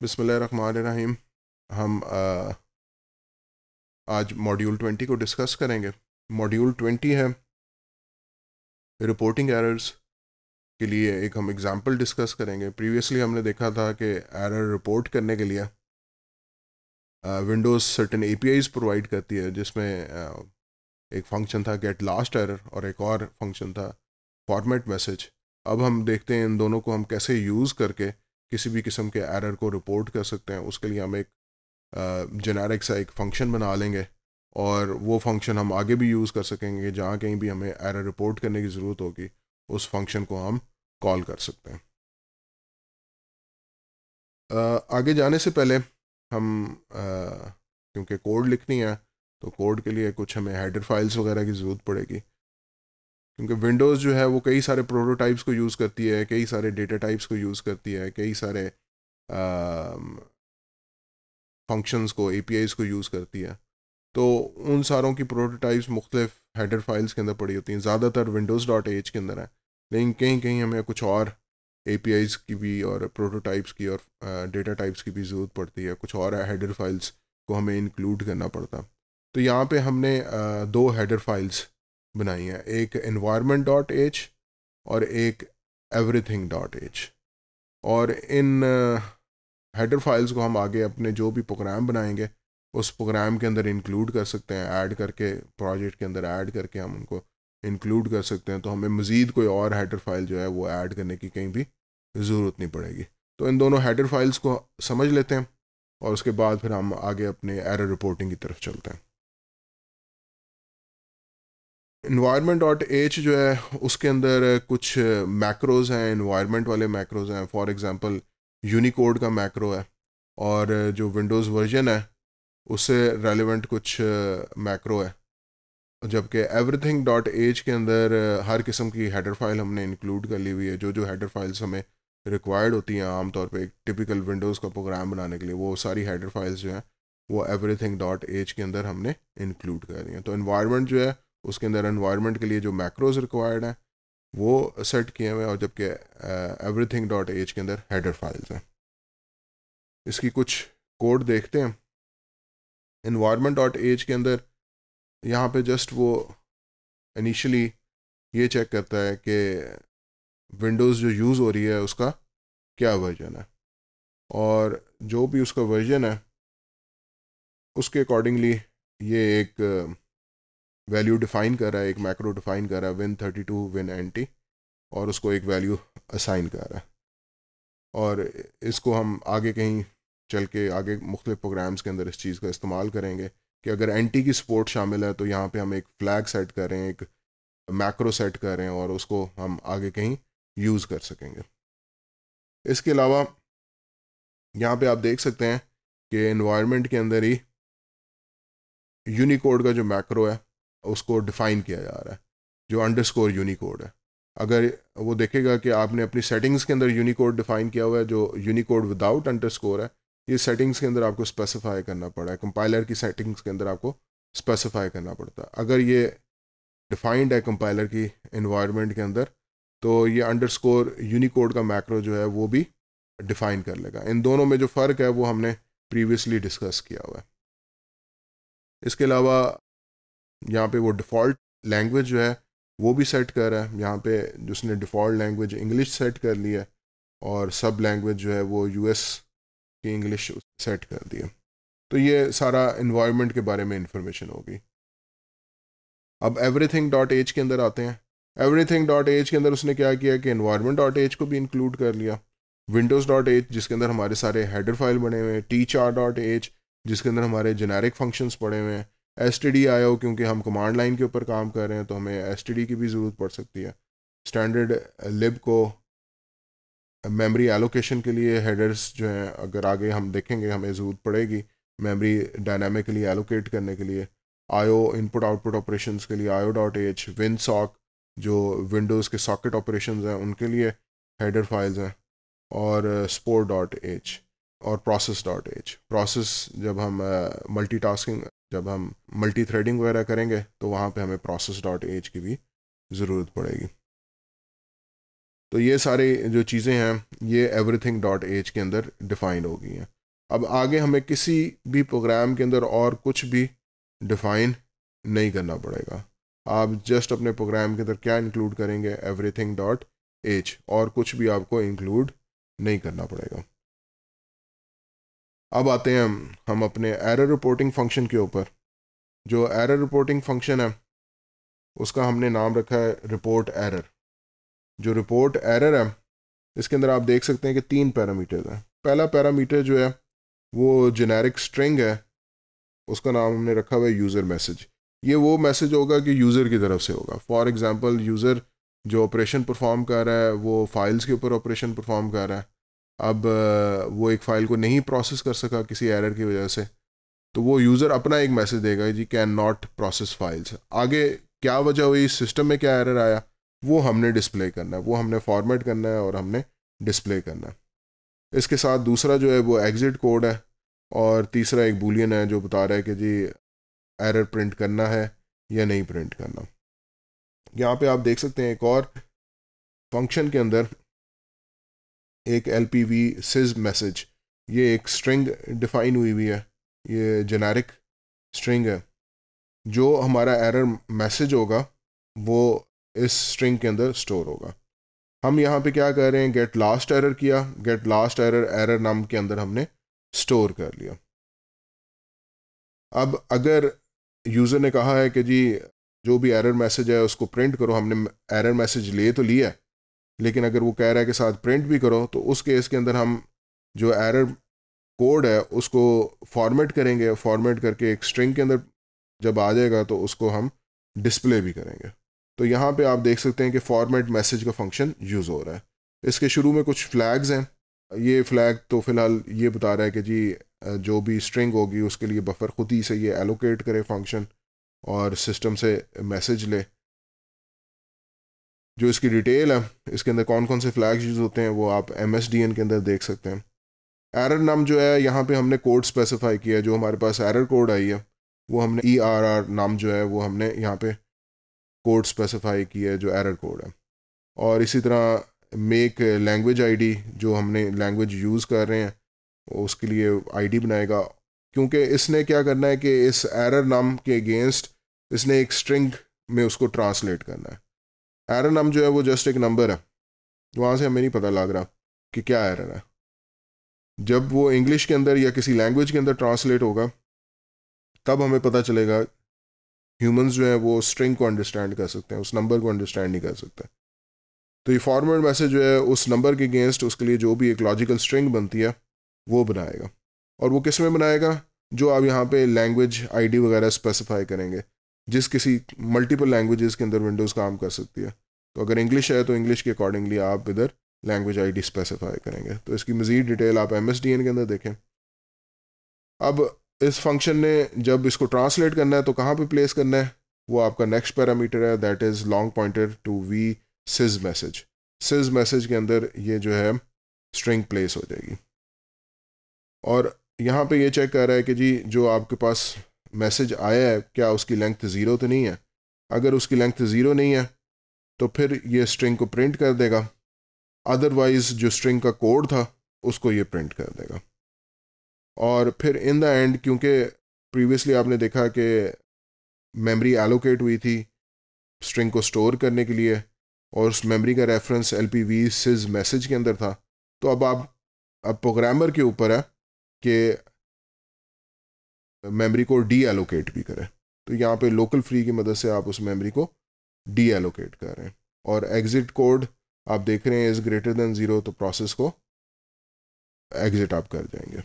बिसमीम हम आज मॉड्यूल ट्वेंटी को डिस्कस करेंगे। मॉड्यूल ट्वेंटी है रिपोर्टिंग एरर्स के लिए एक हम एग्ज़ाम्पल डिस्कस करेंगे। प्रीवियसली हमने देखा था कि एरर रिपोर्ट करने के लिए विंडोज़ सर्टन ए प्रोवाइड करती है, जिसमें एक फ़ंक्शन था गेट लास्ट एरर और एक और फ़ंक्शन था फॉर्मेट मैसेज। अब हम देखते हैं इन दोनों को हम कैसे यूज़ करके किसी भी किस्म के एरर को रिपोर्ट कर सकते हैं। उसके लिए हम एक जेनेरिक सा एक फ़ंक्शन बना लेंगे और वो फ़ंक्शन हम आगे भी यूज़ कर सकेंगे। जहाँ कहीं भी हमें एरर रिपोर्ट करने की ज़रूरत होगी, उस फ़ंक्शन को हम कॉल कर सकते हैं। आगे जाने से पहले हम क्योंकि कोड लिखनी है तो कोड के लिए कुछ हमें हेडर फाइल्स वगैरह की ज़रूरत पड़ेगी। क्योंकि विंडोज़ जो है वो कई सारे प्रोटोटाइप्स को यूज़ करती है, कई सारे डेटा टाइप्स को यूज़ करती है, कई सारे फ़ंक्शंस को ए को यूज़ करती है। तो उन सारों की प्रोटोटाइप्स मुख्तलिफ़ हेडर फाइल्स के अंदर पड़ी होती हैं। ज़्यादातर विंडोज़ डॉट एच के अंदर है। लेकिन कहीं कहीं हमें कुछ और ए की भी और प्रोटोटाइप्स की और डेटा टाइप्स की भी ज़रूरत पड़ती है। कुछ और हेडर फाइल्स को हमें इंक्लूड करना पड़ता। तो यहाँ पे हमने दो हेडर फाइल्स बनाई हैं। एक इन्वायरमेंट डॉट एच और एक एवरीथिंग डॉट एच और इन हेडर फाइल्स को हम आगे अपने जो भी प्रोग्राम बनाएँगे, उस प्रोग्राम के अंदर इंक्लूड कर सकते हैं। ऐड करके प्रोजेक्ट के अंदर ऐड करके हम उनको इंक्लूड कर सकते हैं। तो हमें मज़ीद कोई और हेडर फ़ाइल जो है वो ऐड करने की कहीं भी ज़रूरत नहीं पड़ेगी। तो इन दोनों हेडर फाइल्स को समझ लेते हैं और उसके बाद फिर हम आगे अपने एरर रिपोर्टिंग की तरफ़ चलते हैं। इन्वायरमेंट डॉट एच जो है, उसके अंदर कुछ मैक्रोज हैं इन्वायरमेंट वाले मैक्रोज हैं। फॉर एग्जांपल यूनिकोड का मैक्रो है और जो विंडोज़ वर्जन है, उससे रेलिवेंट कुछ मैक्रो है। जबकि एवरीथिंग डॉट एच के अंदर हर किस्म की हेडर फ़ाइल हमने इंक्लूड कर ली हुई है। जो जो हेडर फाइल्स हमें रिक्वायर्ड होती हैं आमतौर पे एक टिपिकल विंडोज़ का प्रोग्राम बनाने के लिए, वो सारी हेडर फाइल्स जो हैं, वो एवरीथिंग डॉट एच के अंदर हमने इंक्लूड कर दी हैं। तो इन्वायरमेंट जो है उसके अंदर एनवायरनमेंट के लिए जो मैक्रोज रिक्वायर्ड हैं, वो सेट किए हुए हैं और जबकि एवरीथिंग डॉट एच के अंदर हेडर फाइल्स हैं। इसकी कुछ कोड देखते हैं। इन्वायरमेंट डॉट एच के अंदर यहाँ पे जस्ट वो इनिशियली ये चेक करता है कि विंडोज़ जो यूज़ हो रही है उसका क्या वर्जन है। और जो भी उसका वर्जन है, उसके अकॉर्डिंगली ये एक वैल्यू डिफ़ाइन कर रहा है, एक मैक्रो डिफ़ाइन कर रहा है Win thirty two Win NT और उसको एक वैल्यू असाइन कर रहा है। और इसको हम आगे कहीं चल के आगे मुख्तलिफ़ प्रोग्राम्स के अंदर इस चीज़ का इस्तेमाल करेंगे कि अगर एंटी की सपोर्ट शामिल है तो यहाँ पे हम एक फ्लैग सेट कर एक मैक्रो सेट कर और उसको हम आगे कहीं यूज़ कर सकेंगे। इसके अलावा यहाँ पे आप देख सकते हैं कि इन्वायरमेंट के अंदर ही यूनिकोड का जो मैक्रो है उसको डिफ़ाइन किया जा रहा है, जो अंडर स्कोर यूनिकोड है। अगर वो देखेगा कि आपने अपनी सेटिंग्स के अंदर यूनिकोड डिफ़ाइन किया हुआ है, जो यूनिकोड विदाउट अंडर स्कोर है, ये सेटिंग्स के अंदर आपको स्पेसिफाई करना पड़ा है। कंपाइलर की सेटिंग्स के अंदर आपको स्पेसिफाई करना पड़ता है। अगर ये डिफाइंड है कंपाइलर की इन्वायरमेंट के अंदर तो ये अंडर स्कोर यूनिकोड का मैक्रो जो है, वो भी डिफ़ाइन कर लेगा। इन दोनों में जो फ़र्क है, वो हमने प्रीवियसली डिस्कस किया हुआ है। इसके अलावा यहाँ पे वो डिफ़ॉल्ट लैंग्वेज जो है, वो भी सेट कर रहा है। यहाँ पे जिसने डिफ़ॉल्ट लैंग्वेज इंग्लिश सेट कर लिया है और सब लैंग्वेज जो है वो यूएस की इंग्लिश सेट कर दी है। तो ये सारा इन्वायरमेंट के बारे में इंफॉर्मेशन होगी। अब एवरीथिंग डॉट एच के अंदर आते हैं। एवरीथिंग डॉट एच के अंदर उसने क्या किया कि इन्वायरमेंट डॉट एच को भी इंक्लूड कर लिया। विंडोज़ डॉट एच जिसके अंदर हमारे सारे हेडर फ़ाइल बने हुए हैं। टी चार डॉट एच जिसके अंदर हमारे जेनेरिक फ़ंक्शंस पड़े हुए हैं। एस टी आया हो क्योंकि हम कमांड लाइन के ऊपर काम कर रहे हैं तो हमें एस टी डी की भी ज़रूरत पड़ सकती है। स्टैंडर्ड लिब को मेमोरी एलोकेशन के लिए हेडर्स जो हैं, अगर आगे हम देखेंगे, हमें ज़रूरत पड़ेगी मेमोरी डायनामिकली एलोकेट करने के लिए। आयो इनपुट आउटपुट ऑपरेशंस के लिए आयो डॉट एच विन सॉक जो विंडोज़ के सॉकेट ऑपरेशंस हैं, उनके लिए हेडर फाइल्स हैं, और स्पोर डॉट एच और प्रोसेस डॉट एच प्रोसेस जब हम मल्टी टास्किंग जब हम मल्टी थ्रेडिंग वगैरह करेंगे तो वहाँ पे हमें प्रोसेस डॉट एच की भी ज़रूरत पड़ेगी। तो ये सारे जो चीज़ें हैं, ये एवरीथिंग डॉट एज के अंदर डिफ़ाइन हो गई हैं। अब आगे हमें किसी भी प्रोग्राम के अंदर और कुछ भी डिफ़ाइन नहीं करना पड़ेगा। आप जस्ट अपने प्रोग्राम के अंदर क्या इंक्लूड करेंगे? एवरीथिंग डॉट एज और कुछ भी आपको इंक्लूड नहीं करना पड़ेगा। अब आते हैं हम अपने एरर रिपोर्टिंग फ़ंक्शन के ऊपर। जो एरर रिपोर्टिंग फ़ंक्शन है, उसका हमने नाम रखा है रिपोर्ट एरर जो रिपोर्ट एरर है, इसके अंदर आप देख सकते हैं कि तीन पैरामीटर्स हैं। पहला पैरामीटर जो है, वो जेनेरिक स्ट्रिंग है, उसका नाम हमने रखा हुआ है यूज़र मैसेज ये वो मैसेज होगा कि यूज़र की तरफ़ से होगा। फॉर एग्ज़ाम्पल यूज़र जो ऑपरेशन परफॉर्म कर रहा है, वो फाइल्स के ऊपर ऑपरेशन परफॉर्म कर रहा है। अब वो एक फ़ाइल को नहीं प्रोसेस कर सका किसी एरर की वजह से तो वो यूज़र अपना एक मैसेज देगा G can not process files आगे क्या वजह हुई सिस्टम में क्या एरर आया, वो हमने डिस्प्ले करना है, वो हमने फॉर्मेट करना है और हमने डिस्प्ले करना है। इसके साथ दूसरा जो है वो एग्ज़िट कोड है और तीसरा एक बुलियन है जो बता रहा है कि जी एरर प्रिंट करना है या नहीं प्रिंट करना। यहाँ पे आप देख सकते हैं एक और फ़ंक्शन के अंदर एक L P V sys message ये एक स्ट्रिंग डिफाइन हुई हुई है। ये जेनेरिक स्ट्रिंग है। जो हमारा एरर मैसेज होगा, वो इस स्ट्रिंग के अंदर स्टोर होगा। हम यहाँ पे क्या कर रहे हैं? गेट लास्ट एरर किया। गेट लास्ट एरर एरर नाम के अंदर हमने स्टोर कर लिया। अब अगर यूज़र ने कहा है कि जी, जो भी एरर मैसेज है, उसको प्रिंट करो। हमने एरर मैसेज ले तो लिया लेकिन अगर वो कह रहा है कि साथ प्रिंट भी करो तो उस केस के अंदर हम जो एरर कोड है, उसको फॉर्मेट करेंगे फॉर्मेट करके एक स्ट्रिंग के अंदर जब आ जाएगा तो उसको हम डिस्प्ले भी करेंगे। तो यहाँ पे आप देख सकते हैं कि फॉर्मेट मैसेज का फ़ंक्शन यूज़ हो रहा है। इसके शुरू में कुछ फ्लैग्स हैं। ये फ्लैग तो फ़िलहाल ये बता रहा है कि जी जो भी स्ट्रिंग होगी, उसके लिए बफर खुद ही से ये एलोकेट करे फ़ंक्शन और सिस्टम से मैसेज ले। जो इसकी डिटेल है, इसके अंदर कौन कौन से फ्लैग्स यूज़ होते हैं, वो आप एमएसडीएन के अंदर देख सकते हैं। एरर नाम जो है, यहाँ पे हमने कोड स्पेसिफाई किया जो हमारे पास एरर कोड आई है, वो हमने ई आर आर नाम जो है, वो हमने यहाँ पे कोड स्पेसिफाई किया है, जो एरर कोड है। और इसी तरह मेक लैंग्वेज आईडी जो हमने लैंग्वेज यूज़ कर रहे हैं, उसके लिए आईडी बनाएगा। क्योंकि इसने क्या करना है कि इस एरर नाम के अगेंस्ट इसने एक स्ट्रिंग में उसको ट्रांसलेट करना है। एरर नाम जो है वो जस्ट एक नंबर है। वहाँ से हमें नहीं पता लग रहा कि क्या एरर है। जब वो इंग्लिश के अंदर या किसी लैंग्वेज के अंदर ट्रांसलेट होगा, तब हमें पता चलेगा ह्यूमंस जो है वो स्ट्रिंग को अंडरस्टैंड कर सकते हैं, उस नंबर को अंडरस्टैंड नहीं कर सकते। तो ये फॉर्मेट मैसेज जो है, उस नंबर के अगेंस्ट उसके लिए जो भी एक लॉजिकल स्ट्रिंग बनती है, वो बनाएगा। और वो किसमें बनाएगा? जो आप यहाँ पे लैंग्वेज आईडी वगैरह स्पेसिफाई करेंगे। जिस किसी मल्टीपल लैंग्वेजेस के अंदर विंडोज़ काम कर सकती है। तो अगर इंग्लिश है तो इंग्लिश के अकॉर्डिंगली आप इधर लैंग्वेज आईडी स्पेसिफाई करेंगे। तो इसकी मज़ीद डिटेल आप एमएसडीएन के अंदर देखें। अब इस फ़ंक्शन ने जब इसको ट्रांसलेट करना है तो कहाँ पे प्लेस करना है? वो आपका नेक्स्ट पैरामीटर है that is long pointer to V sys message sys message के अंदर ये जो है स्ट्रिंग प्लेस हो जाएगी। और यहाँ पे ये चेक कर रहा है कि जी, जो आपके पास मैसेज आया है, क्या उसकी लेंथ ज़ीरो तो नहीं है? अगर उसकी लेंथ ज़ीरो नहीं है तो फिर ये स्ट्रिंग को प्रिंट कर देगा। अदरवाइज़ जो स्ट्रिंग का कोड था, उसको ये प्रिंट कर देगा। और फिर इन द एंड क्योंकि प्रीवियसली आपने देखा कि मेमोरी एलोकेट हुई थी स्ट्रिंग को स्टोर करने के लिए, और उस मेमोरी का reference L P V sys message के अंदर था तो अब आप, अब प्रोग्रामर के ऊपर है कि मेमोरी को डी एलोकेट भी करें। तो यहाँ पे लोकल फ्री की मदद से आप उस मेमोरी को डी एलोकेट कर। रहे हैं और एग्ज़िट कोड आप देख रहे हैं इज़ ग्रेटर देन ज़ीरो तो प्रोसेस को एग्ज़िट आप कर जाएँगे